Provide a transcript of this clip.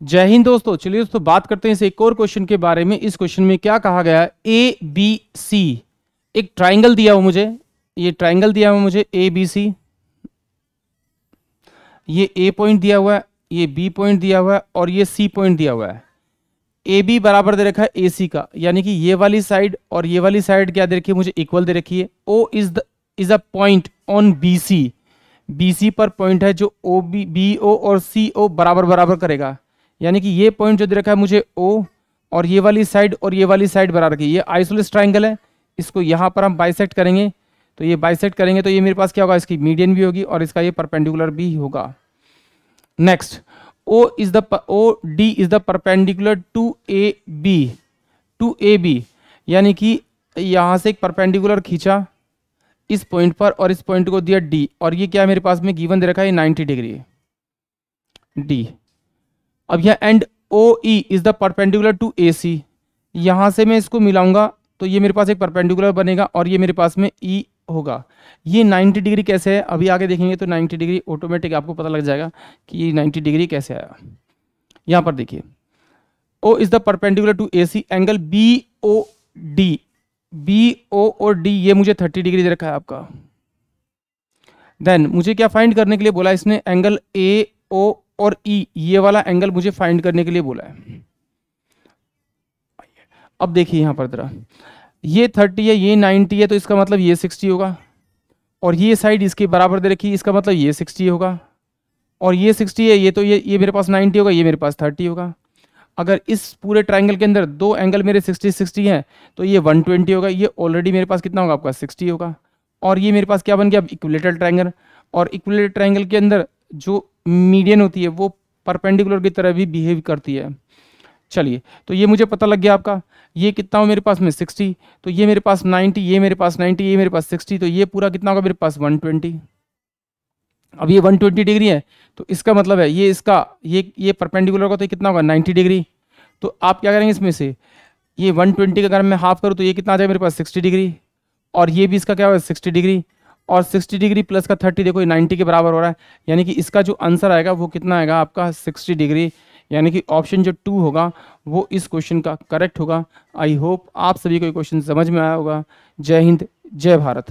जय हिंद दोस्तों, चलिए दोस्तों, बात करते हैं इस एक और क्वेश्चन के बारे में। इस क्वेश्चन में क्या कहा गया है? ए बी सी एक ट्राइंगल दिया हुआ मुझे। ये ट्राइंगल दिया हुआ मुझे ए बी सी ये ए पॉइंट दिया हुआ है, ये बी पॉइंट दिया हुआ है, और ये सी पॉइंट दिया हुआ है। ए बी बराबर दे रखा है ए सी का। यानी कि ये वाली साइड और ये वाली साइड क्या दे रखी है? मुझे इक्वल दे रखी है। O is the is a point on B C B C पर पॉइंट है जो ओ बी बी ओ और सी ओ बराबर बराबर करेगा। यानी कि ये पॉइंट जो दे रखा है मुझे ओ और ये वाली साइड और ये वाली साइड बराबर की ये आइसोलेस ट्राइंगल है। इसको यहाँ पर हम बाइसेक्ट करेंगे। तो ये बाइसेक्ट करेंगे तो ये मेरे पास क्या होगा? इसकी मीडियन भी होगी और इसका ये परपेंडिकुलर भी होगा। Next O is the O D is the perpendicular to A B to A B यानी कि यहाँ से एक परपेंडिकुलर खींचा, इस पॉइंट पर और इस पॉइंट को दिया डी और ये क्या मेरे पास में गिवन दे रखा है? नाइन्टी डिग्री डी अब यह and O E is the perpendicular to A C यहाँ से मैं इसको मिलाऊँगा तो ये मेरे पास एक परपेंडिकुलर बनेगा और ये मेरे पास में ई e होगा। ये 90 डिग्री कैसे है? अभी आगे देखेंगे तो 90 डिग्री ऑटोमेटिक आपको पता लग जाएगा कि ये 90 डिग्री कैसे आया। यहाँ पर देखिए। O is the perpendicular to A C angle B O D B O और डी ये मुझे 30 डिग्री दे रखा है आपका। देन मुझे क्या फाइंड करने के लिए बोला इसने? एंगल ए ओ और ई e, ये वाला एंगल मुझे फाइंड करने के लिए बोला है। अब देखिए यहाँ पर जरा। ये थर्टी है ये नाइनटी है तो इसका मतलब ये सिक्सटी होगा। और ये साइड इसके बराबर दे रखी इसका मतलब ये सिक्सटी होगा। और ये सिक्सटी है ये तो ये ये मेरे पास नाइन्टी होगा ये मेरे पास थर्टी होगा। अगर इस पूरे ट्राइंगल के अंदर दो एंगल मेरे सिक्सटी सिक्सटी हैं तो ये वन ट्वेंटी होगा ये ऑलरेडी मेरे पास कितना होगा आपका सिक्सटी होगा। और ये मेरे पास क्या बन गया इक्वलेटर ट्राइंगल और इक्वलेटर ट्राइंगल के अंदर जो मीडियन होती है, वो परपेंडिकुलर की तरह भी बिहेव करती है। चलिए तो ये मुझे पता लग गया आपका, ये कितना हो मेरे पास में 60 तो ये मेरे पास 90 ये मेरे पास 90 ये मेरे पास 60 तो ये पूरा कितना होगा मेरे पास 120 अब ये 120 डिग्री है तो इसका मतलब है, ये इसका, ये ये परपेंडिकुलर होगा तो ये कितना होगा 90 डिग्री तो आप क्या करेंगे इसमें से, ये 120 का अगर मैं हाफ़ करूँ तो ये कितना आ जाएगा मेरे पास 60 डिग्री और ये भी इसका क्या होगा 60 डिग्री और 60 डिग्री प्लस का 30 देखो, ये 90 के बराबर हो रहा है। यानी कि इसका जो आंसर आएगा, वो कितना आएगा? आपका 60 डिग्री। यानी कि ऑप्शन जो टू होगा, वो इस क्वेश्चन का करेक्ट होगा। आई होप आप सभी को ये क्वेश्चन समझ में आया होगा। जय हिंद, जय भारत।